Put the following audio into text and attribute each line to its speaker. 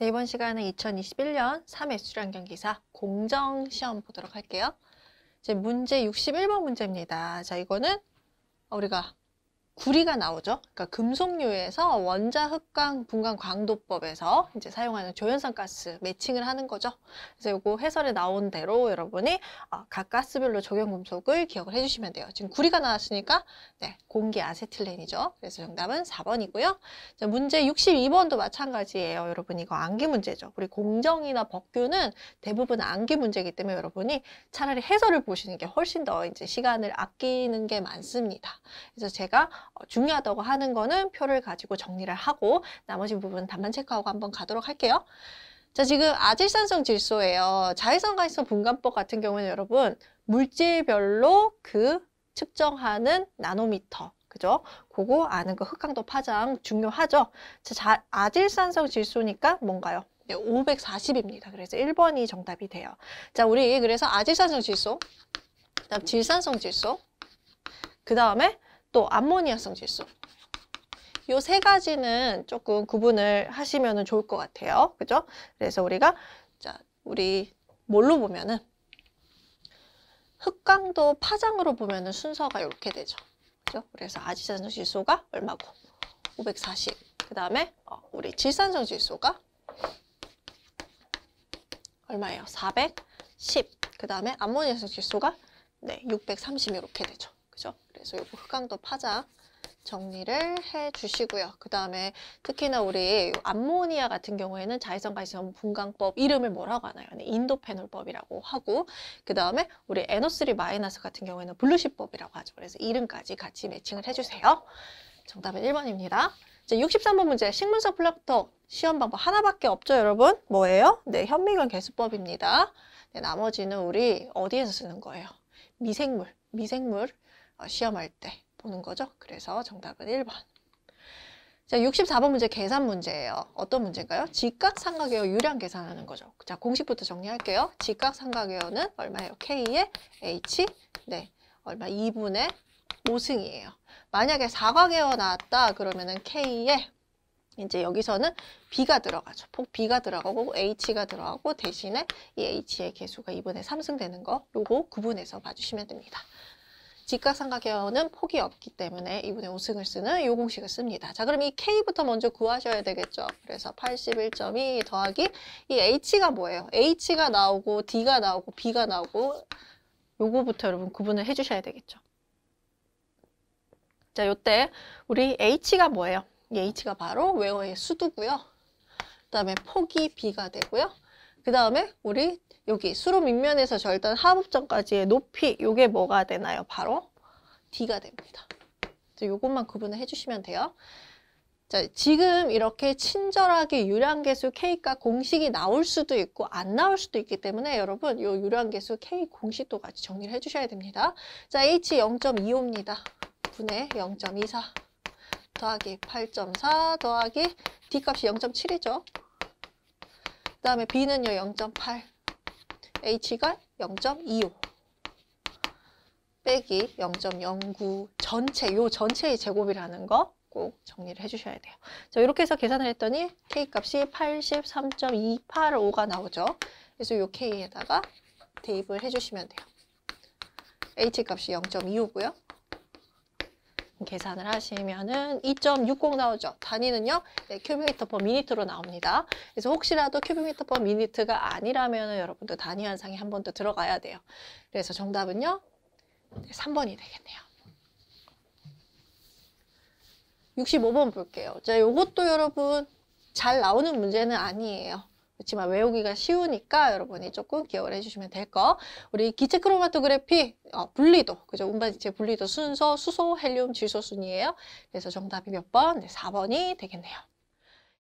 Speaker 1: 네, 이번 시간은 2021년 3회 수련경 기사 공정 시험 보도록 할게요. 이제 문제 61번 문제입니다. 자, 이거는 우리가 구리가 나오죠. 그러니까 금속류에서 원자 흑강 분광 광도법에서 이제 사용하는 조연산 가스 매칭을 하는 거죠. 그래서 이거 해설에 나온 대로 여러분이 어, 각 가스별로 적용 금속을 기억을 해주시면 돼요. 지금 구리가 나왔으니까 네, 공기 아세틸렌이죠. 그래서 정답은 4번이고요. 자, 문제 62번도 마찬가지예요. 여러분 이거 암기 문제죠. 우리 공정이나 법규는 대부분 암기 문제이기 때문에 여러분이 차라리 해설을 보시는 게 훨씬 더 이제 시간을 아끼는 게 많습니다. 그래서 제가 어, 중요하다고 하는 거는 표를 가지고 정리를 하고 나머지 부분 단만 체크하고 한번 가도록 할게요. 자, 지금 아질산성 질소예요. 자외선가이성 분간법 같은 경우는 여러분 물질별로 그 측정하는 나노미터 그죠? 그거 아는 거 흑강도 파장 중요하죠. 자, 아질산성 질소니까 뭔가요? 네, 540입니다. 그래서 1번이 정답이 돼요. 자, 우리 그래서 아질산성 질소, 그다음 질산성 질소, 그 다음에 또 암모니아성 질소. 요세 가지는 조금 구분을 하시면 좋을 것 같아요. 그죠? 그래서 우리가 자, 우리 뭘로 보면은 흑강도 파장으로 보면은 순서가 이렇게 되죠. 그죠? 그래서 아지산성 질소가 얼마고? 540. 그 다음에 어, 우리 질산성 질소가 얼마예요? 410. 그 다음에 암모니아성 질소가 네, 630 이렇게 되죠. 그죠? 그래서 요거 흑강도 파장 정리를 해 주시고요. 그 다음에 특히나 우리 암모니아 같은 경우에는 자외선 가이성 분광법 이름을 뭐라고 하나요? 네, 인도페놀법이라고 하고 그 다음에 우리 NO3 마이너스 같은 경우에는 부루신법이라고 하죠. 그래서 이름까지 같이 매칭을 해주세요. 정답은 1번입니다. 이제 63번 문제 식물성 플랑크톤 시험 방법 하나밖에 없죠, 여러분? 뭐예요? 네, 현미경 계수법입니다. 네, 나머지는 우리 어디에서 쓰는 거예요? 미생물, 미생물 어, 시험할 때 보는 거죠. 그래서 정답은 1번. 자, 64번 문제 계산 문제예요. 어떤 문제인가요? 직각삼각외어 유량 계산하는 거죠. 자, 공식부터 정리할게요. 직각삼각 weir는 얼마예요? K의 H, 네, 얼마? 2분의 5승이에요. 만약에 사각외어 나왔다 그러면은 K의 이제 여기서는 B가 들어가죠. 폭 B가 들어가고 H가 들어가고 대신에 이 H의 개수가 2분의 3승 되는 거 요거 구분해서 봐주시면 됩니다. 직각삼각형은 폭이 없기 때문에 2분의 5승을 쓰는 이 공식을 씁니다. 자, 그럼 이 K부터 먼저 구하셔야 되겠죠. 그래서 81.2 더하기 이 H가 뭐예요? H가 나오고 D가 나오고 B가 나오고 요거부터 여러분 구분을 해주셔야 되겠죠. 자, 요때 우리 H가 뭐예요? 이 H가 바로 웨어의 수두고요. 그 다음에 폭이 B가 되고요. 그 다음에 우리 여기 수로 밑면에서 절단 하부점까지의 높이 요게 뭐가 되나요? 바로 D가 됩니다. 요것만 구분을 해주시면 돼요. 자, 지금 이렇게 친절하게 유량계수 K가 공식이 나올 수도 있고 안 나올 수도 있기 때문에 여러분 요 유량계수 K 공식도 같이 정리를 해주셔야 됩니다. 자, H 0.25입니다. 분의 0.24 더하기 8.4 더하기 D 값이 0.7이죠. 그 다음에 B는요 0.8 H가 0.25 빼기 0.09 전체 요 전체의 제곱이라는 거 꼭 정리를 해주셔야 돼요. 자 이렇게 해서 계산을 했더니 K 값이 83.285가 나오죠. 그래서 요 K에다가 대입을 해주시면 돼요. H 값이 0.25고요. 계산을 하시면은 2.60 나오죠. 단위는요, 네, cubic meter per minute로 나옵니다. 그래서 혹시라도 cubic meter per minute가 아니라면 여러분들 단위 환산이 한번 더 들어가야 돼요. 그래서 정답은요, 3번이 되겠네요. 65번 볼게요. 자, 요것도 여러분 잘 나오는 문제는 아니에요. 그렇지만 외우기가 쉬우니까 여러분이 조금 기억을 해주시면 될 거. 우리 기체 크로마토그래피 어, 분리도 그죠? 운반지체 분리도 순서 수소, 헬륨, 질소 순이에요. 그래서 정답이 몇 번? 네, 4번이 되겠네요.